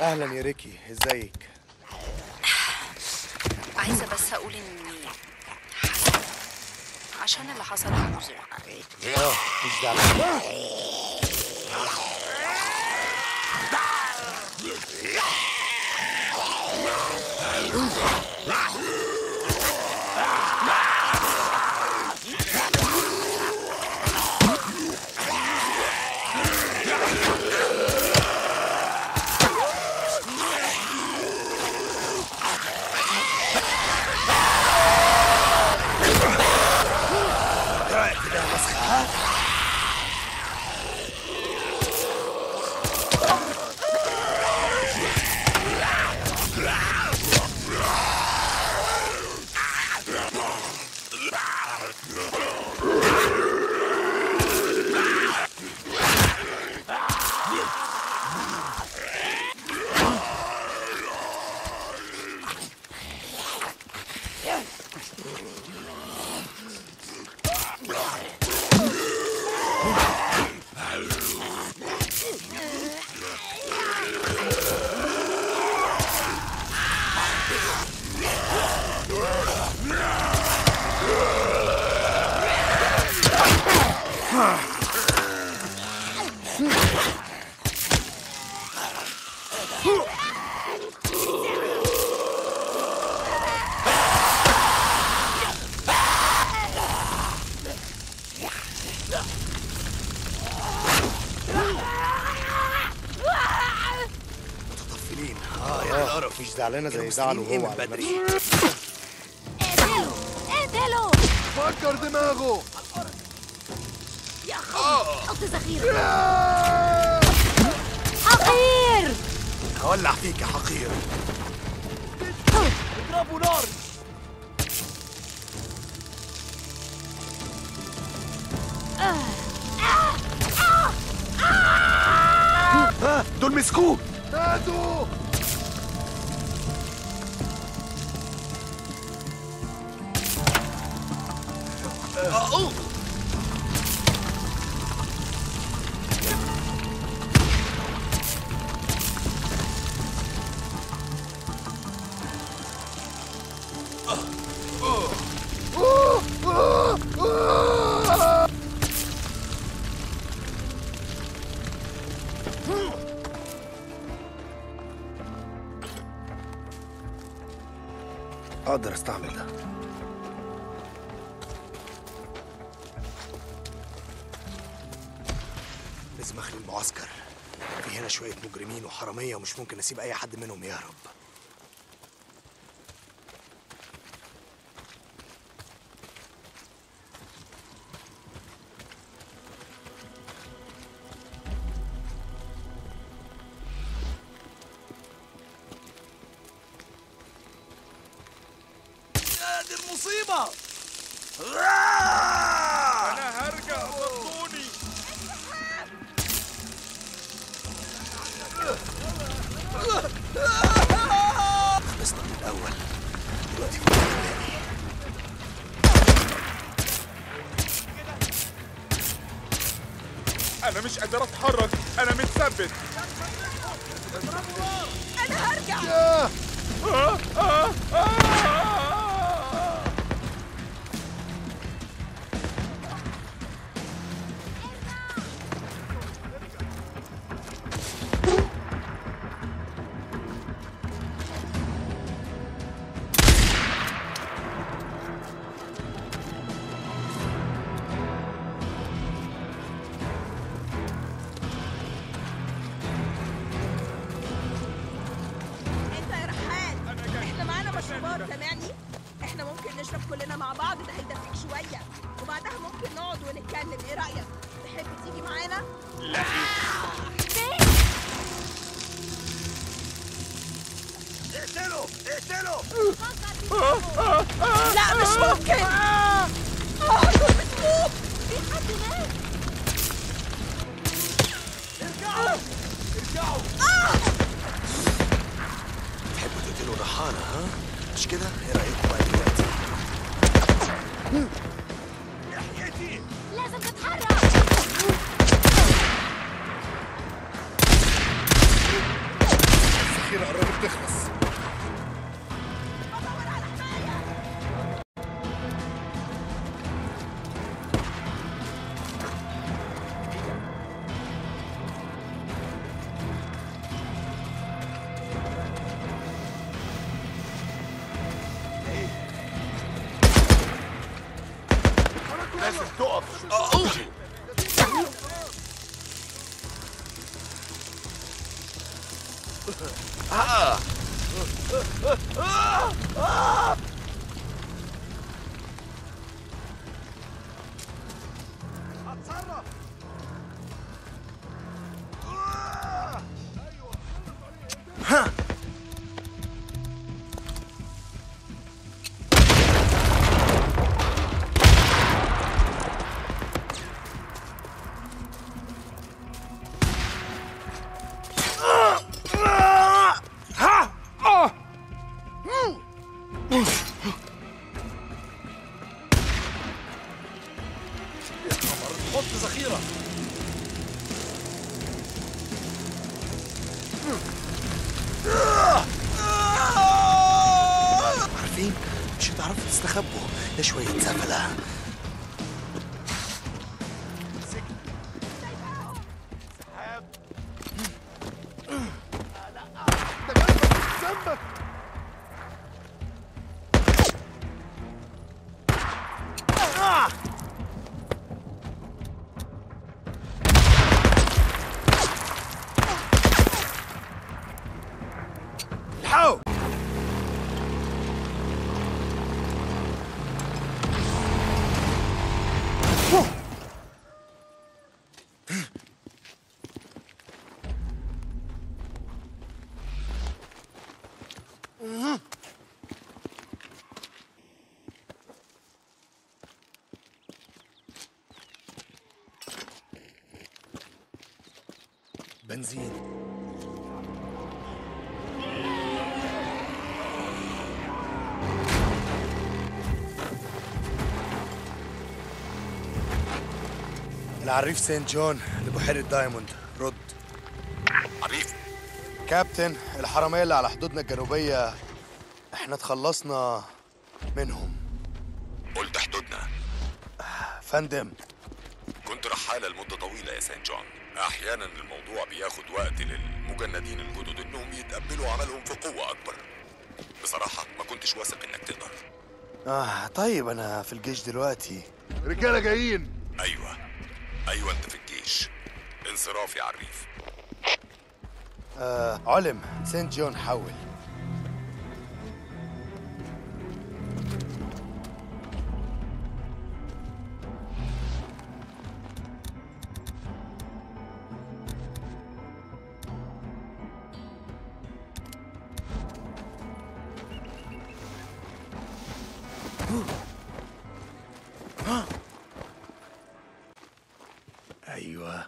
أهلا يا ريكي إزيك؟ عايزة بس أقول إني حاسة عشان اللي حصل لجوزي آه مش دعوة. مش زعلانه زي كانوا زعله مستنيين هو ايه من على بدري نفسه. اقتله اقتله فكر دماغه حط ذخيرة حقير! هولع فيك يا حقير. اضربوا نار. ها دول مسكوه هاتوا أقدر أستعمل ده. لازم اخلي المعسكر. في هنا شوية مجرمين وحرامية ومش ممكن أسيب أي حد منهم يهرب. دي المصيبة. أنا هرجع صدقوني خلصنا من الأول دلوقتي أنا مش قادر أتحرك. أنا متثبت. أنا هرجع. اقتله اقتله لا مش ممكن دول مسكوك في حد مات ارجعوا ارجعوا تحبوا تقتلوا الرحالة ها؟ مش كده؟ إيه رأيكم بقى دلوقتي؟ protegernos. Lass es Dorf! Oh! oh. 아! 아! 아! 아! حط ذخيرة. عارفين؟ مش هتعرفوا تستخبوا. ده شوية زفلة بنزين. العريف سين جون لبحيرة دايموند. كابتن الحرامية اللي على حدودنا الجنوبية إحنا تخلصنا منهم. قلت حدودنا. فندم. كنت رحالة لمدة طويلة يا سان جون. أحيانا الموضوع بياخد وقت للمجندين الجدد إنهم يتقبلوا عملهم في قوة أكبر. بصراحة ما كنتش واثق إنك تقدر. آه طيب أنا في الجيش دلوقتي. رجالة جايين. أيوة. أيوة أنت في الجيش. انصراف يا عريف. آه علم. سين جون حول. أيوه.